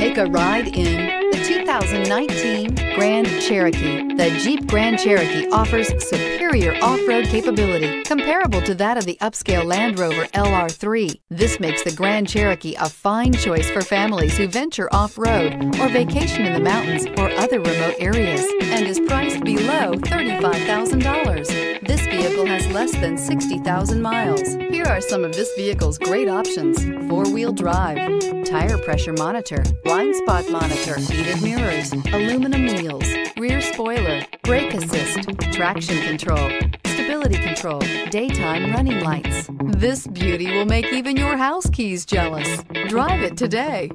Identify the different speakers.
Speaker 1: Take a ride in the 2019 Grand Cherokee. The Jeep Grand Cherokee offers superior off-road capability comparable to that of the upscale Land Rover LR3. This makes the Grand Cherokee a fine choice for families who venture off-road or vacation in the mountains or other remote areas and is priced below $35,000. Less than 60,000 miles. Here are some of this vehicle's great options. Four-wheel drive, tire pressure monitor, blind spot monitor, heated mirrors, aluminum wheels, rear spoiler, brake assist, traction control, stability control, daytime running lights. This beauty will make even your house keys jealous. Drive it today.